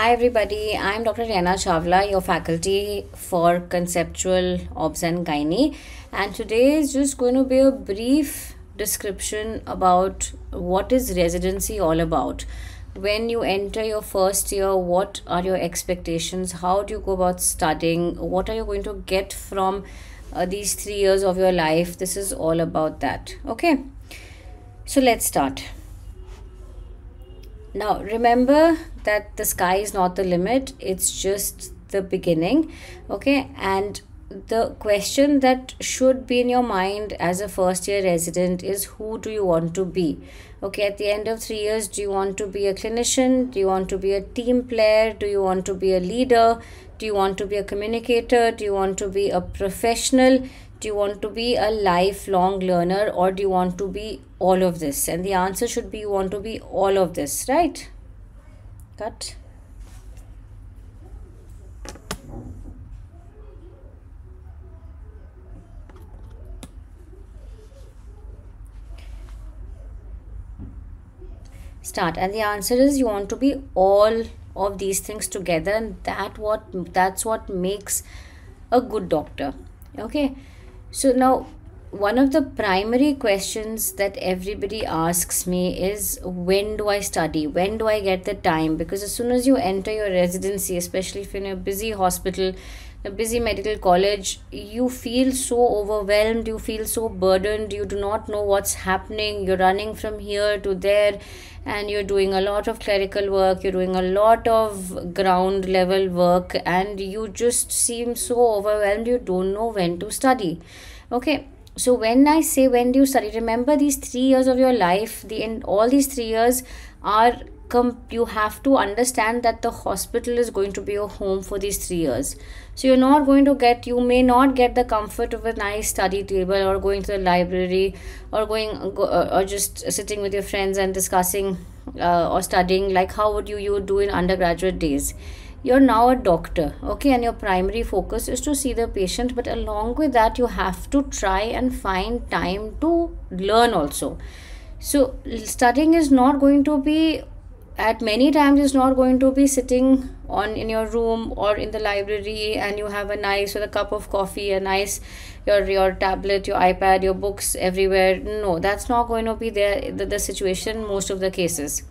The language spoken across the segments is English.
Hi, everybody. I'm Dr. Raina Chawla, your faculty for conceptual obs and gynae, and today is just going to be a brief description about what is residency all about. When you enter your first year, what are your expectations? How do you go about studying? What are you going to get from uh, these three years of your life? This is all about that. Okay, so let's start. Now, remember that the sky is not the limit, it's just the beginning. Okay, and the question that should be in your mind as a first year resident is who do you want to be? Okay, at the end of three years, do you want to be a clinician? Do you want to be a team player? Do you want to be a leader? Do you want to be a communicator? Do you want to be a professional? Do you want to be a lifelong learner or do you want to be all of this? And the answer should be you want to be all of this, right? Cut. Start. And the answer is you want to be all of these things together and that what that's what makes a good doctor okay so now one of the primary questions that everybody asks me is when do I study? When do I get the time? Because as soon as you enter your residency, especially if you're in a busy hospital, a busy medical college, you feel so overwhelmed, you feel so burdened, you do not know what's happening, you're running from here to there, and you're doing a lot of clerical work, you're doing a lot of ground level work, and you just seem so overwhelmed, you don't know when to study. Okay so when i say when do you study remember these three years of your life the in all these three years are you have to understand that the hospital is going to be your home for these three years. So you're not going to get you may not get the comfort of a nice study table or going to the library or going go, uh, or just sitting with your friends and discussing uh, or studying like how would you you do in undergraduate days. You're now a doctor okay and your primary focus is to see the patient but along with that you have to try and find time to learn also. So studying is not going to be at many times is not going to be sitting on in your room or in the library and you have a nice with a cup of coffee a nice your your tablet your ipad your books everywhere. No that's not going to be there the, the situation most of the cases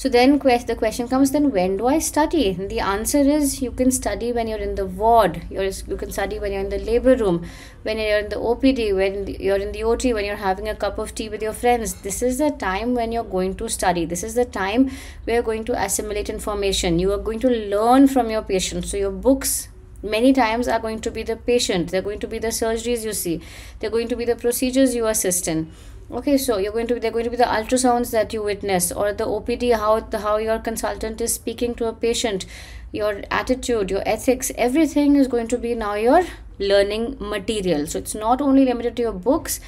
so then quest- the question comes then when do I study? And the answer is you can study when you're in the ward, you're, you can study when you're in the labor room, when you're in the OPD, when you're in the OT, when you're having a cup of tea with your friends. This is the time when you're going to study. This is the time where you're going to assimilate information. You are going to learn from your patient. So your books many times are going to be the patient they're going to be the surgeries you see they're going to be the procedures you assist in okay so you're going to be they're going to be the ultrasounds that you witness or the opd how the how your consultant is speaking to a patient your attitude your ethics everything is going to be now your learning material. So it's not only limited to your books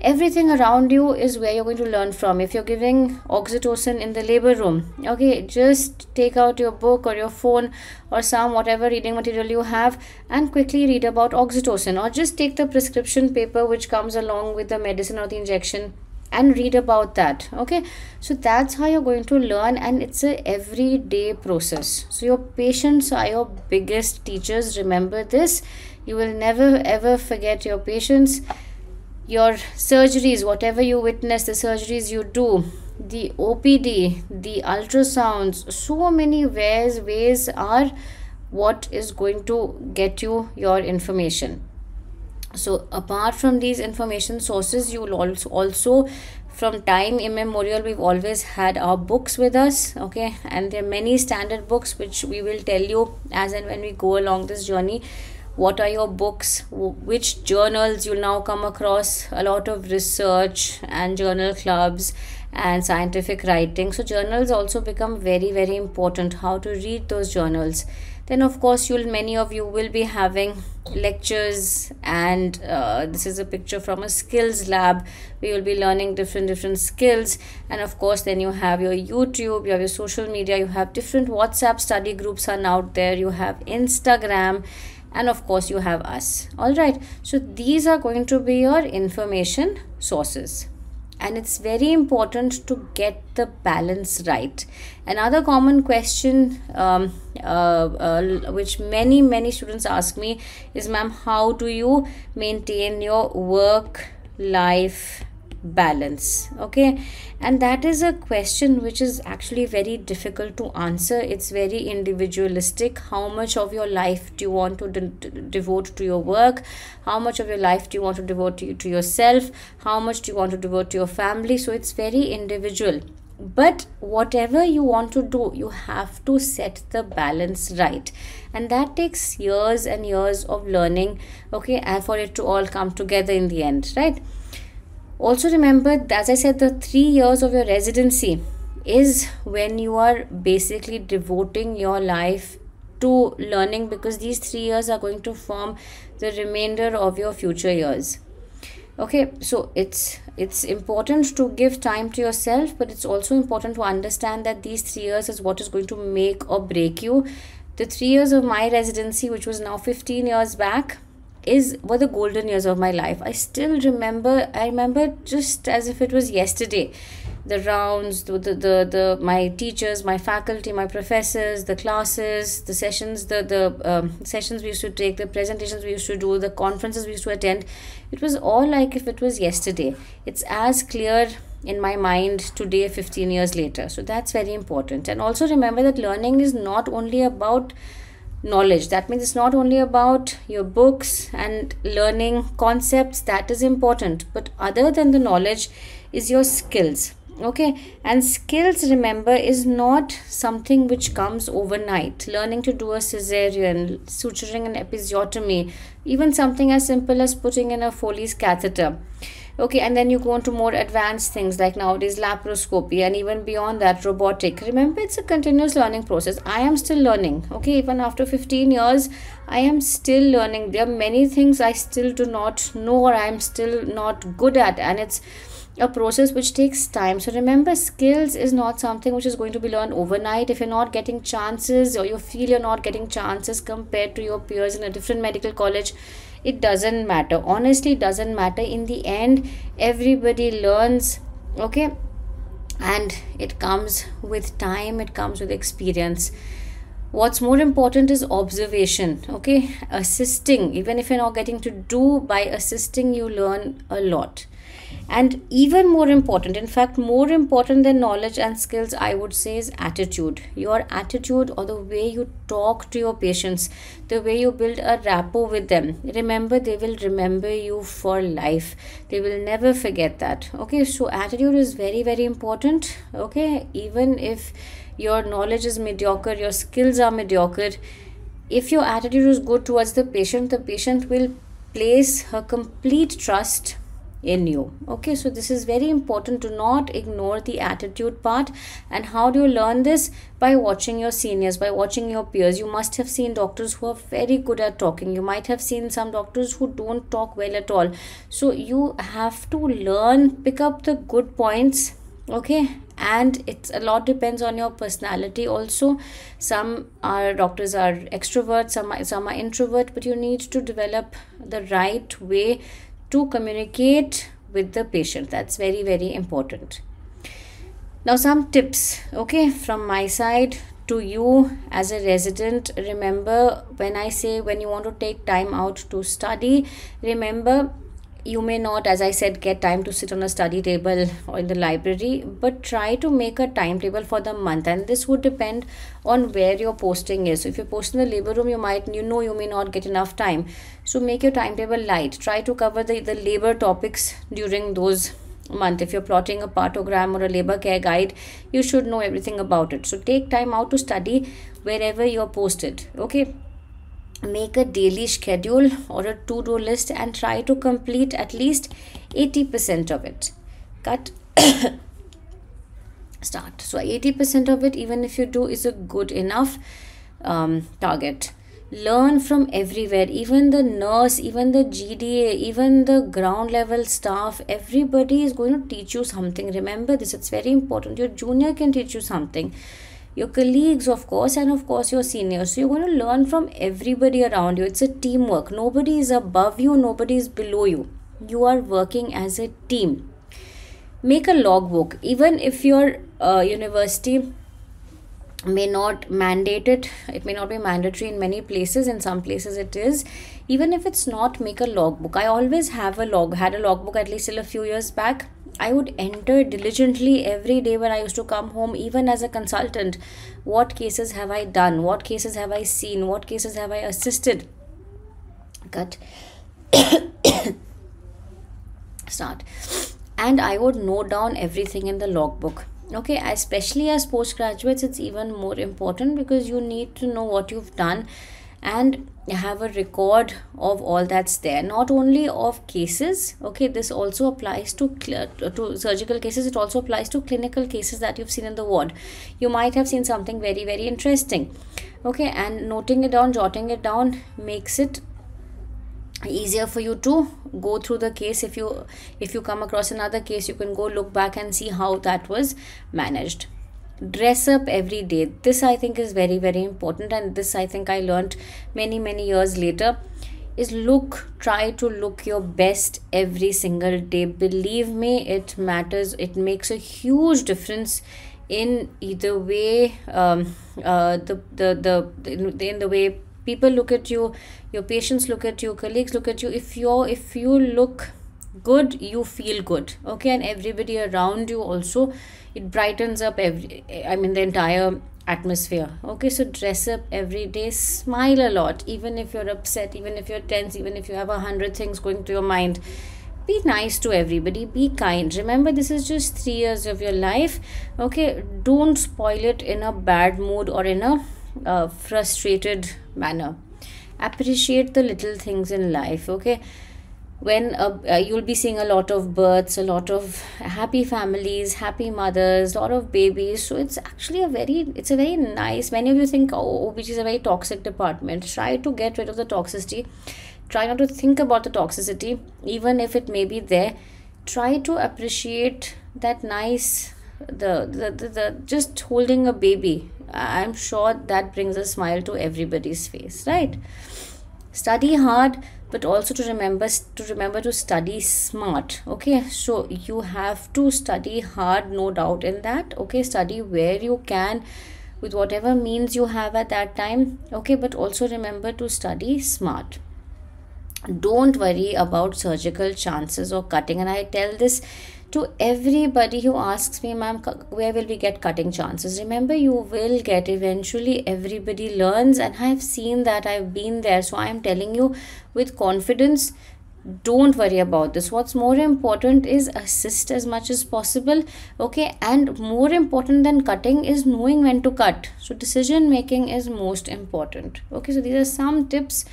everything around you is where you're going to learn from. If you're giving oxytocin in the labor room okay just take out your book or your phone or some whatever reading material you have and quickly read about oxytocin. Or just take the prescription paper which comes along with the medicine or the injection and read about that okay? So that's how you're going to learn and it's a everyday process. So your patients are your biggest teachers. Remember this. You will never ever forget your patients your surgeries, whatever you witness, the surgeries you do, the OPD, the ultrasounds, so many ways ways are what is going to get you your information. So apart from these information sources, you will also also from time immemorial we've always had our books with us okay and there are many standard books which we will tell you as and when we go along this journey what are your books? Which journals you'll now come across? A lot of research and journal clubs and scientific writing. So journals also become very very important. How to read those journals. Then of course you'll many of you will be having lectures and uh, this is a picture from a skills lab. We will be learning different different skills. And of course then you have your youtube you have your social media you have different whatsapp study groups are out there. You have instagram and of course you have us. All right. So these are going to be your information sources. And it's very important to get the balance right. Another common question um, uh, uh, which many many students ask me is ma'am how do you maintain your work life balance okay? And that is a question which is actually very difficult to answer. It's very individualistic. How much of your life do you want to de- devote to your work? How much of your life do you want to devote to, to yourself? How much do you want to devote to your family? So it's very individual. But whatever you want to do you have to set the balance right. And that takes years and years of learning okay and for it to all come together in the end right also remember as i said the 3 years of your residency is when you are basically devoting your life to learning because these 3 years are going to form the remainder of your future years. Okay so it's it's important to give time to yourself but it's also important to understand that these 3 years is what is going to make or break you. The 3 years of my residency which was now 15 years back is were the golden years of my life. I still remember i remember just as if it was yesterday. The rounds the, the the, the my teachers my faculty my professors the classes the sessions the the um, sessions we used to take the presentations we used to do the conferences we used to attend. It was all like if it was yesterday. It's as clear in my mind today 15 years later. So that's very important. And also remember that learning is not only about knowledge. That means it's not only about your books and learning concepts that is important. But other than the knowledge is your skills okay? And skills remember is not something which comes overnight. Learning to do a cesarean suturing an episiotomy even something as simple as putting in a foley's catheter okay and then you go on to more advanced things like nowadays laparoscopy and even beyond that robotic. Remember it's a continuous learning process. I am still learning okay? Even after 15 years i am still learning. There are many things i still do not know or i am still not good at and it's a process which takes time. So remember skills is not something which is going to be learned overnight. If you're not getting chances or you feel you're not getting chances compared to your peers in a different medical college it doesn't matter. Honestly doesn't matter. In the end everybody learns okay? And it comes with time. It comes with experience. What's more important is observation okay? Assisting. Even if you're not getting to do by assisting you learn a lot and even more important in fact more important than knowledge and skills i would say is attitude. Your attitude or the way you talk to your patients the way you build a rapport with them. Remember they will remember you for life. They will never forget that. Okay so attitude is very very important. Okay even if your knowledge is mediocre your skills are mediocre if your attitude is good towards the patient the patient will place her complete trust in you. Okay so this is very important to not ignore the attitude part. And how do you learn this? By watching your seniors by watching your peers. You must have seen doctors who are very good at talking. You might have seen some doctors who don't talk well at all. So you have to learn pick up the good points okay? And it's a lot depends on your personality also. Some are doctors are extroverts some are, some are introvert but you need to develop the right way to communicate with the patient. That's very very important. Now some tips okay from my side to you as a resident. Remember when i say when you want to take time out to study remember you may not as i said get time to sit on a study table or in the library but try to make a timetable for the month. And this would depend on where your posting is. So if you're posting in the labor room you might you know you may not get enough time. So make your timetable light. Try to cover the, the labor topics during those month. If you're plotting a partogram or a labor care guide you should know everything about it. So take time out to study wherever you're posted okay make a daily schedule or a to do list and try to complete at least 80% of it. Cut. Start. So 80% of it, even if you do, is a good enough um, target. Learn from everywhere, even the nurse, even the GDA, even the ground level staff, everybody is going to teach you something. Remember this, it's very important. Your junior can teach you something your colleagues of course and of course your seniors. So you're going to learn from everybody around you. It's a teamwork. Nobody is above you nobody is below you. You are working as a team. Make a logbook. Even if your uh, university may not mandate it it may not be mandatory in many places in some places it is. Even if it's not make a logbook. I always have a log had a logbook at least till a few years back i would enter diligently every day when i used to come home even as a consultant. What cases have i done? What cases have i seen? What cases have i assisted? Cut. Start. And i would note down everything in the logbook. Okay especially as postgraduates it's even more important because you need to know what you've done and have a record of all that's there. Not only of cases okay this also applies to to surgical cases it also applies to clinical cases that you've seen in the ward. You might have seen something very very interesting okay and noting it down jotting it down makes it easier for you to go through the case. If you if you come across another case you can go look back and see how that was managed dress up every day. This i think is very very important and this i think i learned many many years later is look try to look your best every single day. Believe me it matters. It makes a huge difference in either way um, uh, the, the the in the way people look at you your patients look at you colleagues look at you. If you're if you look good you feel good okay? And everybody around you also it brightens up every i mean the entire atmosphere okay? So dress up every day smile a lot even if you're upset even if you're tense even if you have a hundred things going through your mind. Be nice to everybody be kind. Remember this is just three years of your life okay? Don't spoil it in a bad mood or in a uh, frustrated manner. Appreciate the little things in life okay when uh, uh, you'll be seeing a lot of births a lot of happy families happy mothers a lot of babies. So it's actually a very it's a very nice many of you think oh which is a very toxic department. Try to get rid of the toxicity. Try not to think about the toxicity even if it may be there. Try to appreciate that nice the the, the, the just holding a baby. I'm sure that brings a smile to everybody's face right? Study hard but also to remember to remember to study smart okay? So you have to study hard no doubt in that okay? Study where you can with whatever means you have at that time okay? But also remember to study smart. Don't worry about surgical chances or cutting. And i tell this to everybody who asks me ma'am where will we get cutting chances? Remember you will get eventually. Everybody learns and i've seen that. I've been there. So i'm telling you with confidence don't worry about this. What's more important is assist as much as possible okay? And more important than cutting is knowing when to cut. So decision making is most important okay? So these are some tips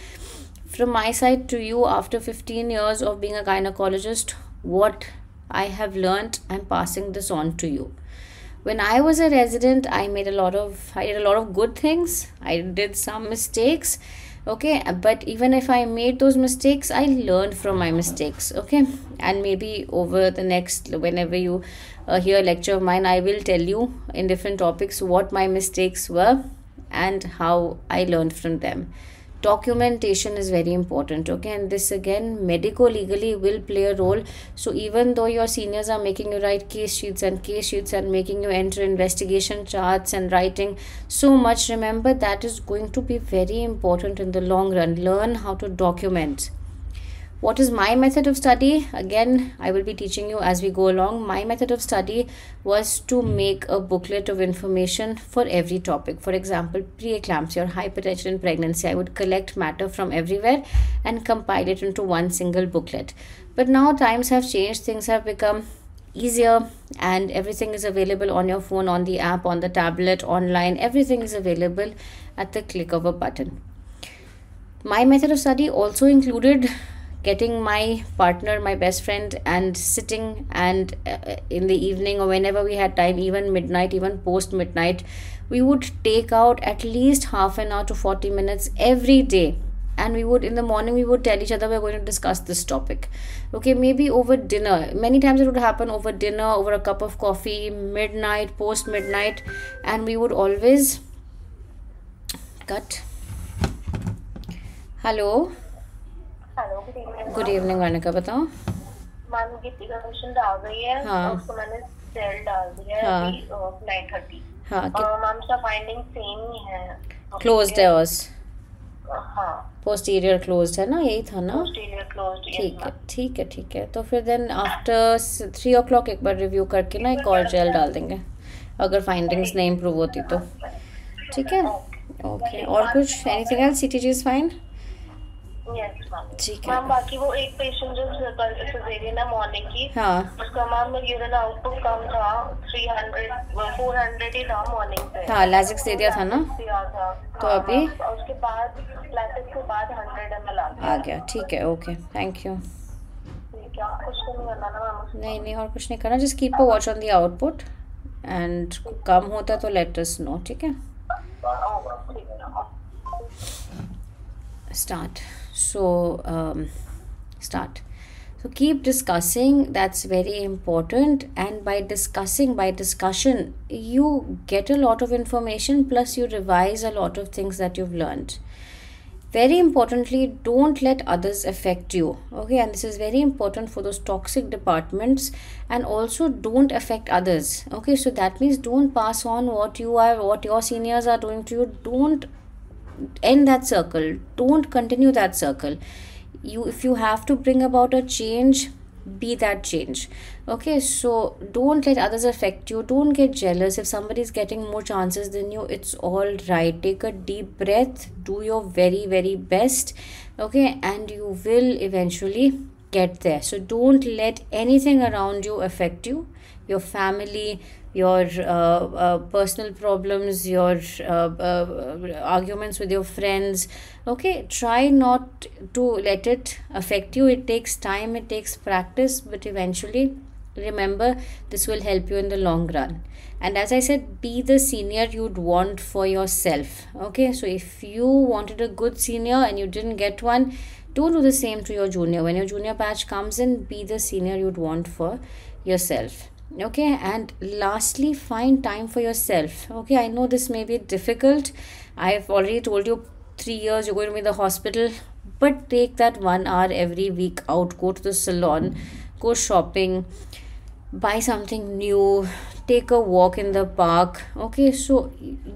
from my side to you after 15 years of being a gynecologist. What I have learned. I'm passing this on to you. When I was a resident, I made a lot of I did a lot of good things. I did some mistakes. Okay, but even if I made those mistakes, I learned from my mistakes. Okay, and maybe over the next whenever you uh, hear a lecture of mine, I will tell you in different topics what my mistakes were and how I learned from them documentation is very important okay? And this again medico legally will play a role. So even though your seniors are making you write case sheets and case sheets and making you enter investigation charts and writing so much remember that is going to be very important in the long run. Learn how to document what is my method of study? Again i will be teaching you as we go along. My method of study was to make a booklet of information for every topic. For example preeclampsia or hypertension in pregnancy. I would collect matter from everywhere and compile it into one single booklet. But now times have changed. Things have become easier and everything is available on your phone on the app on the tablet online. Everything is available at the click of a button. My method of study also included getting my partner my best friend and sitting and uh, in the evening or whenever we had time even midnight even post midnight we would take out at least half an hour to 40 minutes every day. And we would in the morning we would tell each other we're going to discuss this topic. Okay maybe over dinner. Many times it would happen over dinner over a cup of coffee midnight post midnight and we would always cut. Hello hello good evening good evening बताओ ma'am की आ गई है हाँ। उसको मैंने jail डाल दिया है हाँ। अभी नाइन थर्टी हाँ मैम उसका फाइंडिंग सेम ही है। क्लोज्ड है बस। हाँ। पोस्टीरियर क्लोज्ड है ना यही था ना? पोस्टीरियर क्लोज्ड ठीक है ठीक है ठीक है। तो फिर then after three o'clock एक बार रिव्यू करके ना एक और जेल डाल देंगे। अगर फाइंडिंग्स नहीं इम्प्रूव होती तो। ठीक है? ओके और कुछ? Anything else C T G is fine ma'am ठीक है। मैम बाकी वो एक पेशेंट जो कल सिजेरियन है मॉर्निंग की हाँ। उसका मैम यूरिन आउटपुट कम था 300 400 ही था मॉर्निंग से हाँ लैजिक्स दे दिया था ना? था। तो अभी? और उसके बाद क्लासेस के बाद 100 एमएल आ गया। आ गया ठीक है ओके थैंक यू कुछ नहीं नहीं और कुछ नहीं करना just keep a watch on the output and कम होता तो लेट अस नो ठीक है? ठीक है। So um, start. So keep discussing. That's very important. And by discussing by discussion you get a lot of information. Plus you revise a lot of things that you've learned. Very importantly don't let others affect you. Okay? And this is very important for those toxic departments. And also don't affect others. Okay? So that means don't pass on what you are what your seniors are doing to you. Don't end that circle. Don't continue that circle. You if you have to bring about a change be that change. Okay so don't let others affect you. Don't get jealous. If somebody is getting more chances than you it's all right. Take a deep breath. Do your very very best. Okay and you will eventually get there. So don't let anything around you affect you your family your uh, uh, personal problems your uh, uh, arguments with your friends. Okay try not to let it affect you. It takes time it takes practice but eventually remember this will help you in the long run. And as i said be the senior you'd want for yourself. Okay so if you wanted a good senior and you didn't get one don't do the same to your junior. When your junior batch comes in be the senior you'd want for yourself okay and lastly find time for yourself. Okay i know this may be difficult. I've already told you three years you're going to be in the hospital but take that one hour every week out go to the salon go shopping buy something new take a walk in the park. Okay so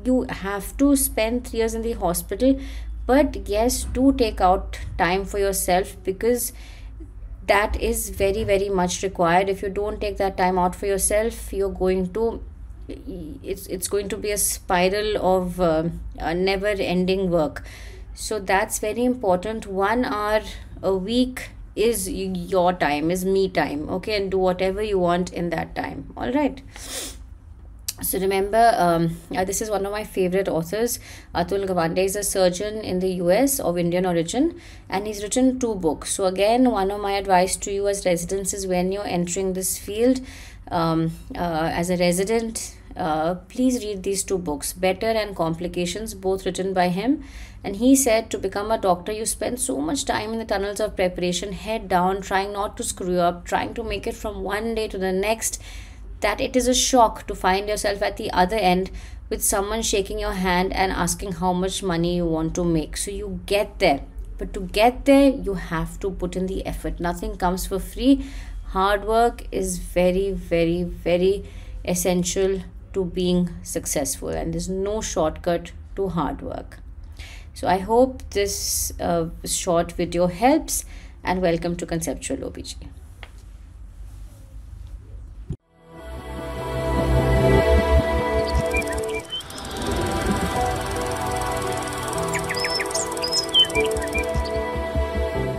you have to spend three years in the hospital but yes do take out time for yourself because that is very very much required. If you don't take that time out for yourself you're going to it's it's going to be a spiral of uh, a never ending work. So that's very important. One hour a week is your time is me time okay? And do whatever you want in that time. All right so remember um, uh, this is one of my favorite authors. Atul gawande is a surgeon in the us of indian origin and he's written two books. So again one of my advice to you as residents is when you're entering this field um, uh, as a resident uh, please read these two books better and complications both written by him. And he said to become a doctor you spend so much time in the tunnels of preparation head down trying not to screw up trying to make it from one day to the next that it is a shock to find yourself at the other end with someone shaking your hand and asking how much money you want to make. So you get there. But to get there, you have to put in the effort. Nothing comes for free. Hard work is very, very, very essential to being successful, and there's no shortcut to hard work. So I hope this uh, short video helps, and welcome to Conceptual OBG.